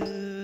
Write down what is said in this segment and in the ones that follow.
Mm-hmm.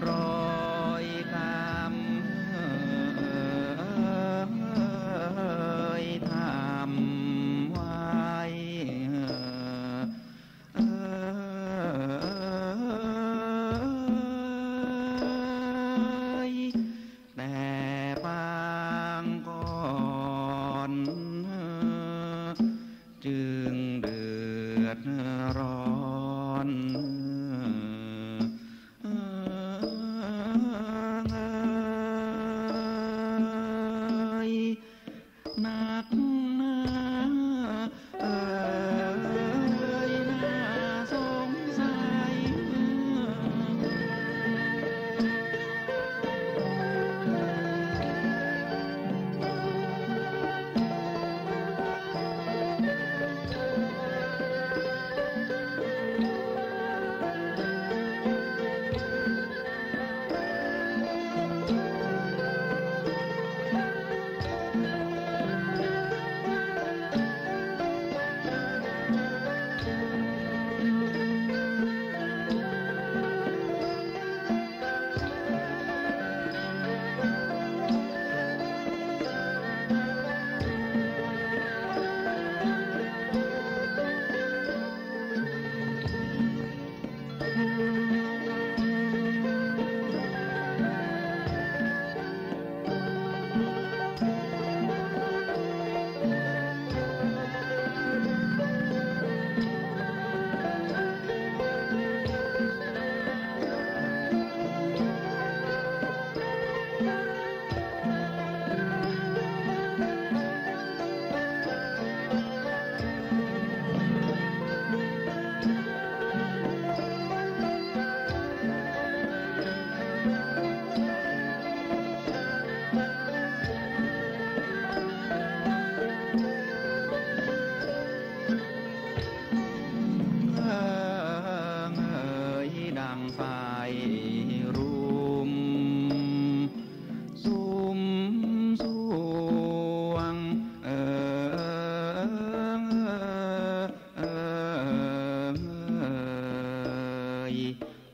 Tomorrow.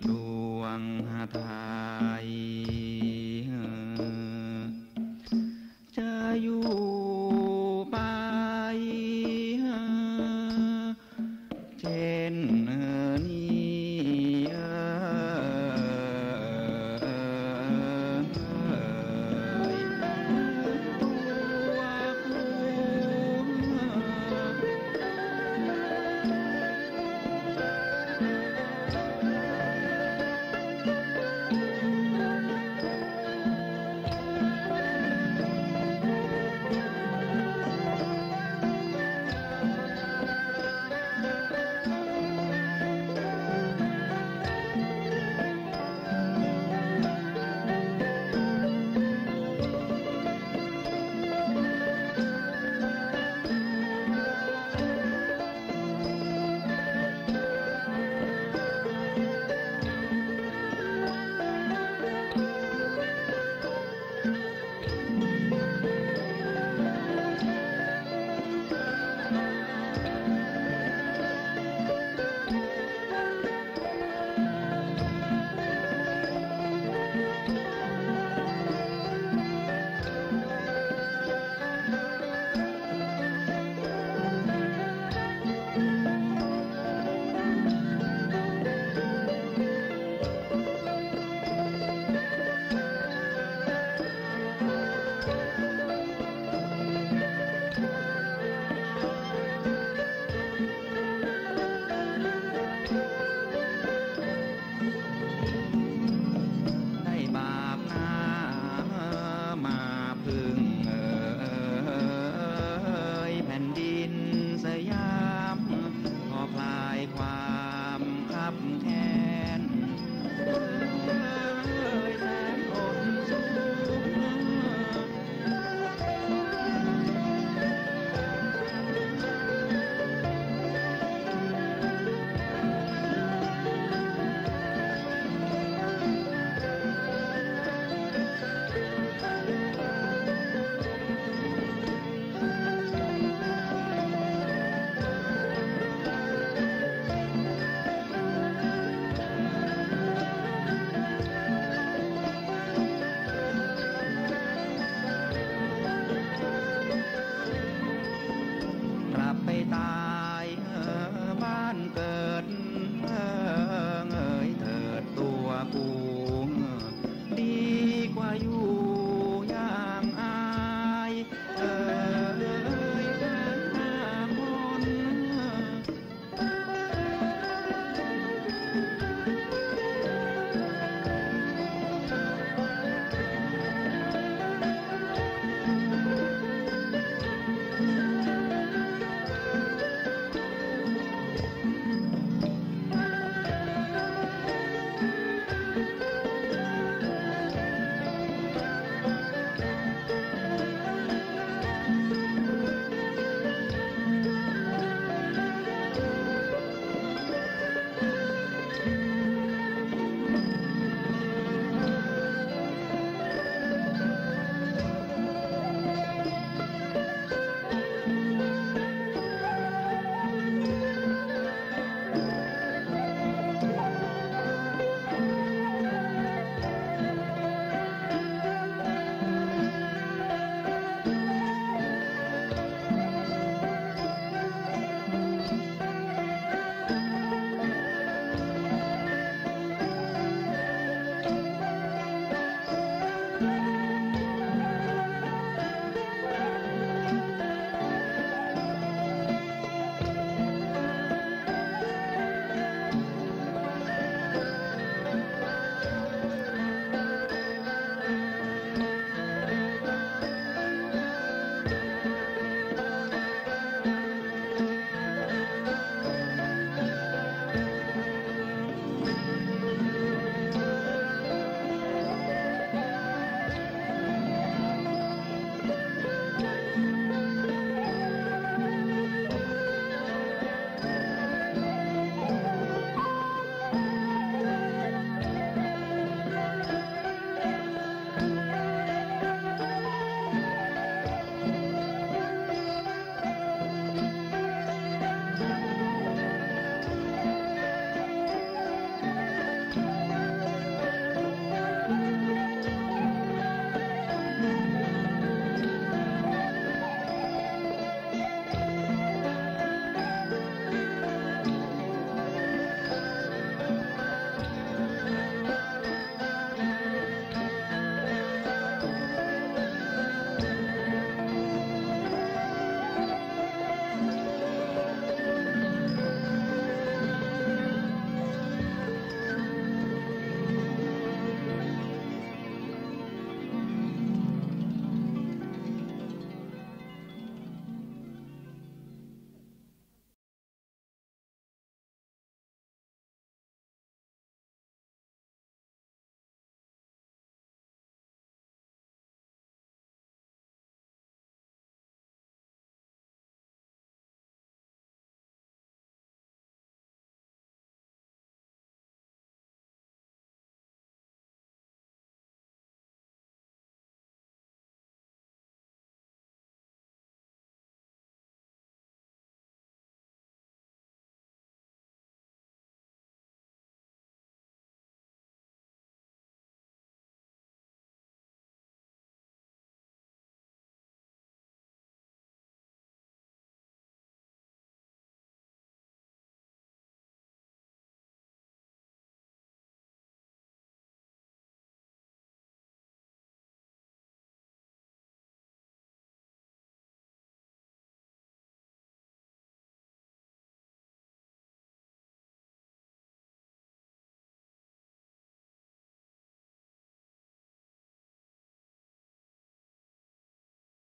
ดวงหาไทย